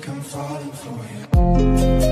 think I'm falling for you.